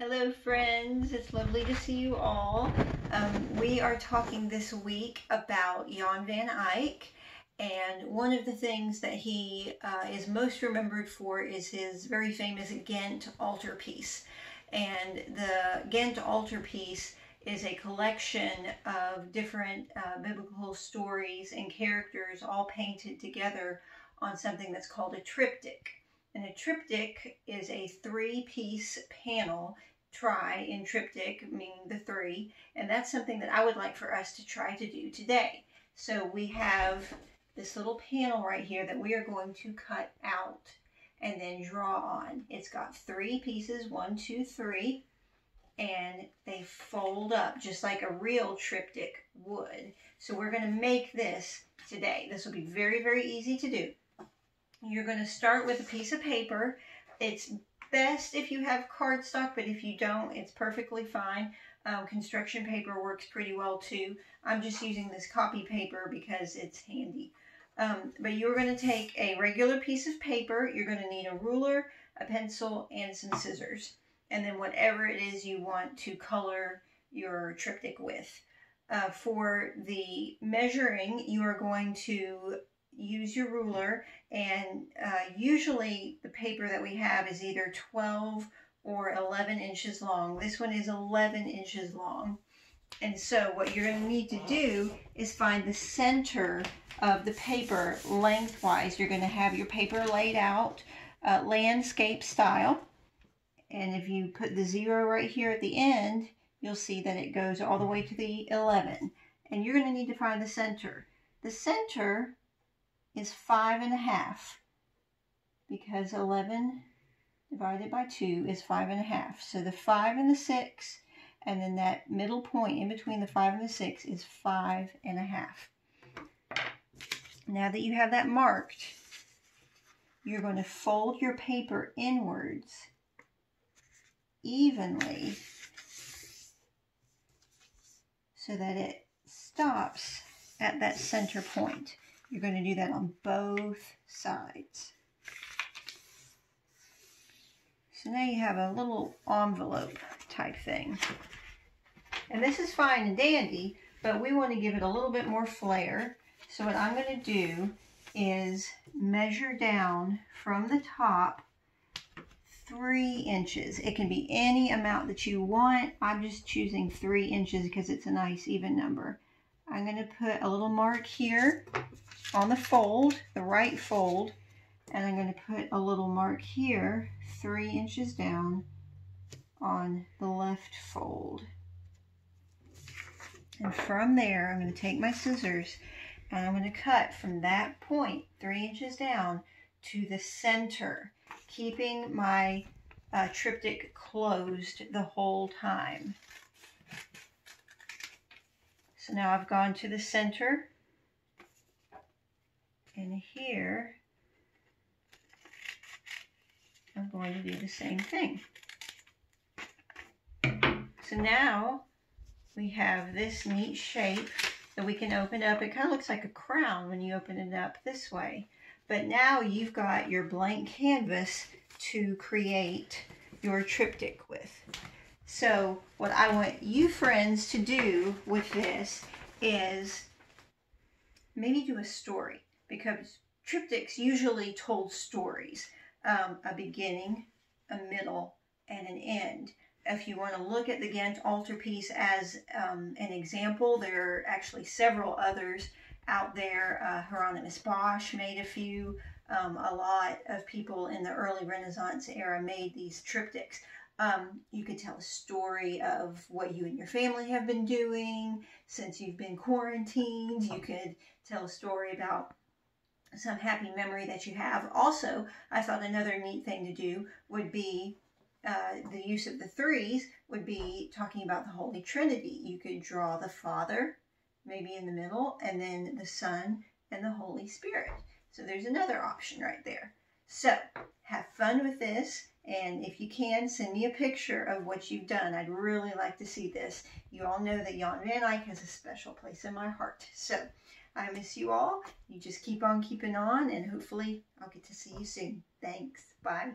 Hello friends, it's lovely to see you all. Um, we are talking this week about Jan van Eyck and one of the things that he uh, is most remembered for is his very famous Ghent altarpiece. And the Ghent altarpiece is a collection of different uh, biblical stories and characters all painted together on something that's called a triptych. And a triptych is a three-piece panel try in triptych, meaning the three, and that's something that I would like for us to try to do today. So we have this little panel right here that we are going to cut out and then draw on. It's got three pieces, one, two, three, and they fold up just like a real triptych would. So we're going to make this today. This will be very, very easy to do. You're going to start with a piece of paper. It's best if you have cardstock, but if you don't, it's perfectly fine. Um, construction paper works pretty well too. I'm just using this copy paper because it's handy. Um, but you're going to take a regular piece of paper. You're going to need a ruler, a pencil, and some scissors. And then whatever it is you want to color your triptych with. Uh, for the measuring, you are going to use your ruler and uh, usually the paper that we have is either 12 or 11 inches long. This one is 11 inches long. And so what you're going to need to do is find the center of the paper lengthwise. You're going to have your paper laid out uh, landscape style. And if you put the zero right here at the end, you'll see that it goes all the way to the 11. And you're going to need to find the center. The center is five and a half because 11 divided by 2 is five and a half. So the 5 and the 6, and then that middle point in between the 5 and the 6 is five and a half. Now that you have that marked, you're going to fold your paper inwards evenly so that it stops at that center point. You're going to do that on both sides. So now you have a little envelope type thing. And this is fine and dandy, but we want to give it a little bit more flair. So what I'm going to do is measure down from the top three inches. It can be any amount that you want. I'm just choosing three inches because it's a nice even number. I'm going to put a little mark here on the fold, the right fold, and I'm going to put a little mark here, three inches down on the left fold. And from there, I'm going to take my scissors and I'm going to cut from that point, three inches down, to the center, keeping my uh, triptych closed the whole time. So now I've gone to the center and here I'm going to do the same thing. So now we have this neat shape that we can open up. It kind of looks like a crown when you open it up this way. But now you've got your blank canvas to create your triptych with. So what I want you friends to do with this is maybe do a story because triptychs usually told stories, um, a beginning, a middle, and an end. If you want to look at the Ghent altarpiece as um, an example, there are actually several others out there. Uh, Hieronymus Bosch made a few. Um, a lot of people in the early Renaissance era made these triptychs. Um, you could tell a story of what you and your family have been doing since you've been quarantined. You could tell a story about some happy memory that you have. Also, I thought another neat thing to do would be uh, the use of the threes would be talking about the Holy Trinity. You could draw the Father, maybe in the middle, and then the Son and the Holy Spirit. So there's another option right there. So have fun with this. And if you can, send me a picture of what you've done. I'd really like to see this. You all know that Jan van Eyck has a special place in my heart. So I miss you all. You just keep on keeping on, and hopefully I'll get to see you soon. Thanks. Bye.